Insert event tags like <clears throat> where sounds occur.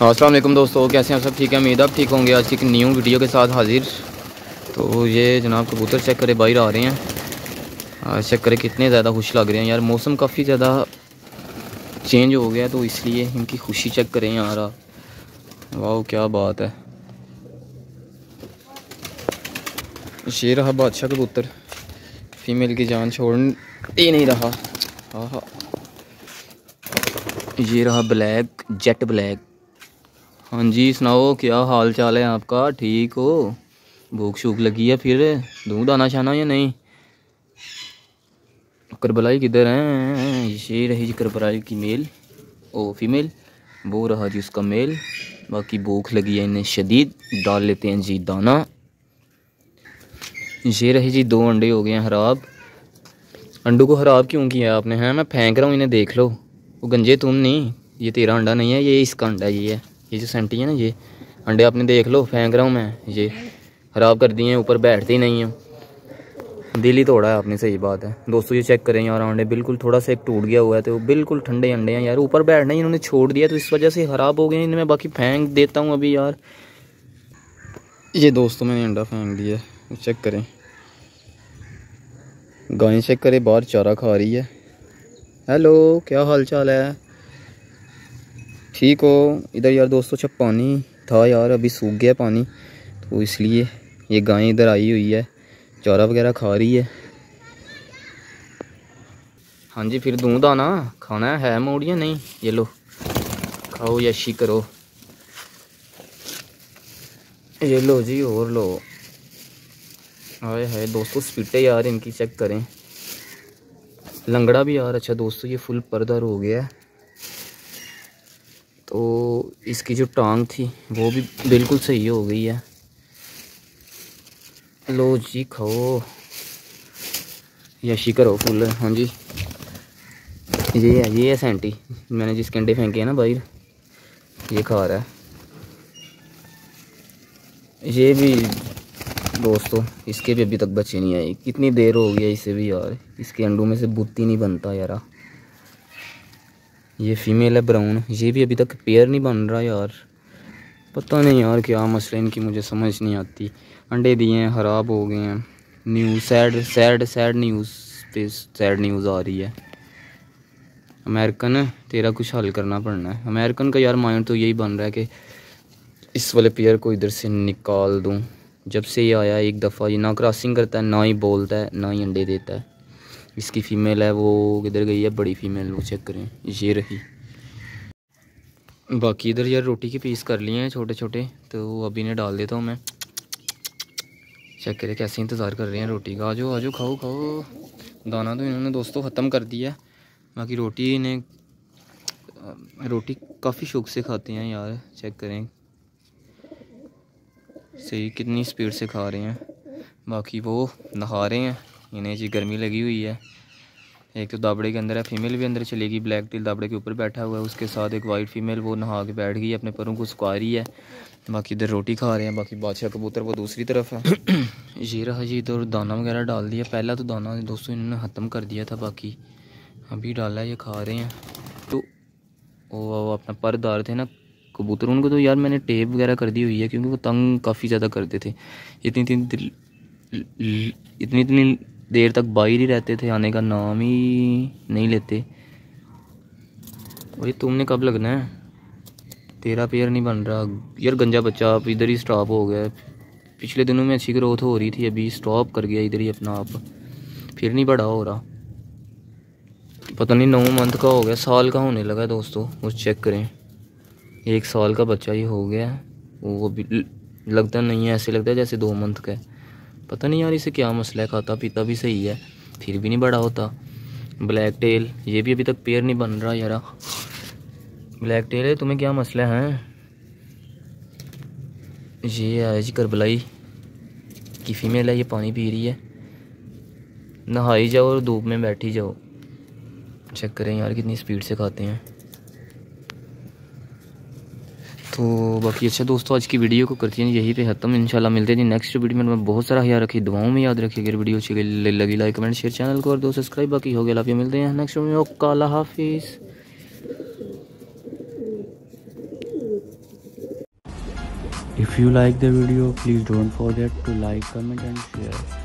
असलम दोस्तों, कैसे हैं सब? ठीक है? उम्मीद आप ठीक होंगे। आज की एक न्यू वीडियो के साथ हाजिर। तो ये जनाब कबूतर चेक करे बाहर आ रहे हैं। चेक करें कितने ज़्यादा खुश लग रहे हैं। यार, मौसम काफ़ी ज़्यादा चेंज हो गया तो इसलिए इनकी खुशी चेक करें यार वाह क्या बात है। ये रहा बादशाह कबूतर। फीमेल की जान छोड़ ही नहीं रहा। हाँ ये रहा ब्लैक जेट ब्लैक हाँ जी, सुनाओ, क्या हाल चाल है आपका? ठीक हो? भूख शूख लगी है फिर? दूध आना छाना या नहीं? करबलाई किधर है? ये रही जी करबलाई की मेल। ओ, फीमेल? वो रहा जी उसका मेल। बाकी भूख लगी है इन्हें शदीद। डाल लेते हैं जी दाना। ये रहे जी दो अंडे हो गए हैं ख़राब। अंडों को ख़राब क्यों किया आपने, हैं? मैं फेंक रहा हूँ, इन्हें देख लो। वो गंजे तुम नहीं। ये तेरा अंडा नहीं है, ये इसका अंडा ये है। ये जो सेंटी है ना, ये। अंडे आपने देख लो, फेंक रहा हूँ मैं। ये ख़राब कर दिए हैं, ऊपर बैठते ही नहीं हैं। दिल ही तोड़ा है आपने, सही बात है। दोस्तों, ये चेक करें यार, अंडे बिल्कुल थोड़ा सा एक टूट गया हुआ है तो बिल्कुल ठंडे अंडे हैं यार। ऊपर बैठना ही इन्होंने छोड़ दिया तो इस वजह से ख़राब हो गए इनमें। बाकी फेंक देता हूँ अभी यार। ये दोस्तों, मैंने अंडा फेंक दिया चेक करें। गाय चेक करें, बाहर चारा खा रही है। हेलो क्या हाल चाल है? ठीक हो, इधर यार दोस्तों अच्छा पानी था यार, अभी सूख गया पानी तो इसलिए ये गाय इधर आई हुई है, चारा वगैरह खा रही है। हाँ जी, फिर दूध आना खाना है मोड़ या नहीं? ये लो, खाओ यशी करो। ये लो जी, और लो। आए है दोस्तों स्पीटे यार इनकी चेक करें। लंगड़ा भी यार अच्छा दोस्तों ये फुल पर्दर हो गया है। तो इसकी जो टांग थी, वो भी बिल्कुल सही हो गई है। लो जी, खाओ। यशी करो फुल। हाँ जी। ये है ये है सेंटी मैंने जिसके अंडे फेंके हैं ना बाहर, ये खा रहा है। ये भी दोस्तों, इसके भी अभी तक बच्चे नहीं आए कितनी देर हो गई है इसे भी यार। इसके अंडों में से बुत्ती नहीं बनता यार। ये फीमेल है ब्राउन ये भी अभी तक पेयर नहीं बन रहा यार। पता नहीं यार क्या मसला इनकी, मुझे समझ नहीं आती। अंडे दिए हैं, ख़राब हो गए हैं। News sad sad sad news पे सैड न्यूज़ आ रही है। अमेरिकन तेरा कुछ हल करना पड़ना है। अमेरिकन का यार माइंड तो यही बन रहा है कि इस वाले पेयर को इधर से निकाल दूँ। जब से ये आया, एक दफ़ा ये ना क्रॉसिंग करता है, ना ही बोलता है, ना ही अंडे देता है। इसकी फ़ीमेल है, वो किधर गई है? बड़ी फ़ीमेल वो चेक करें। ये रही। बाकी इधर यार रोटी के पीस कर लिए हैं छोटे छोटे तो अभी ने डाल देता हूँ मैं। चेक करें कैसे इंतज़ार कर रहे हैं रोटी का। आजो आजो, खाओ खाओ। दाना तो इन्होंने दोस्तों ख़त्म कर दिया है। बाकी रोटी इन्हें, रोटी काफ़ी शौक से खाते हैं यार। चेक करें। सही, कितनी स्पीड से खा रहे हैं। बाकी वो नहा रहे हैं। इन्हें जी गर्मी लगी हुई है। एक तो दाबड़े के अंदर है फीमेल भी अंदर चलेगी ब्लैक टिल दाबड़े के ऊपर बैठा हुआ है। उसके साथ एक वाइट फीमेल वो नहा के बैठ गई अपने परों को सुखा रही है। बाकी इधर रोटी खा रहे हैं, बाकी बादशाह कबूतर, वो दूसरी तरफ़ है। <clears throat> ये रहा जी इधर दाना वगैरह डाल दिया। पहला तो दाना दोस्तों इन्होंने ख़त्म कर दिया था, बाकी अभी डाला ये खा रहे हैं। तो वो अपना परदार थे ना, कबूतर, उनको तो यार मैंने टेप वगैरह कर दी हुई है, क्योंकि वो तंग काफ़ी ज़्यादा करते थे। इतनी इतनी इतनी इतनी देर तक बाहर ही रहते थे, आने का नाम ही नहीं लेते। भाई तुमने कब लगना है? तेरा पेयर नहीं बन रहा। यार, गंजा बच्चा आप इधर ही स्टॉप हो गया। पिछले दिनों में अच्छी ग्रोथ हो रही थी, अभी स्टॉप कर गया इधर ही अपना आप। फिर नहीं बड़ा हो रहा। पता नहीं, नौ मंथ का हो गया, साल का होने लगा दोस्तों, उस चेक करें। एक साल का बच्चा ही हो गया, वो भी लगता नहीं है, ऐसे लगता है जैसे दो मंथ का है। पता नहीं यार इसे क्या मसला है, खाता पीता भी सही है, फिर भी नहीं बड़ा होता। ब्लैक टेल ये भी अभी तक पेयर नहीं बन रहा यार। ब्लैक टेल है, तुम्हें क्या मसला है? ये है जी करबलाई। की फीमेल है ये पानी पी रही है। नहाई जाओ और धूप में बैठी जाओ। चेक करें यार कितनी स्पीड से खाते हैं। तो बाकी अच्छा दोस्तों, आज की वीडियो को करती हैं यही पे ख़त्म। इंशाल्लाह मिलते हैं नेक्स्ट वीडियो में। बहुत सारा याद रखिए दुआओं में याद रखिए अगर वीडियो अच्छी लगी लाइक कमेंट शेयर चैनल को और दो सब्सक्राइब बाकी हो गया, लाफिया, मिलते हैं नेक्स्ट वीडियो में। हाफिज़। If you like the video, please don't forget to like, comment, and share.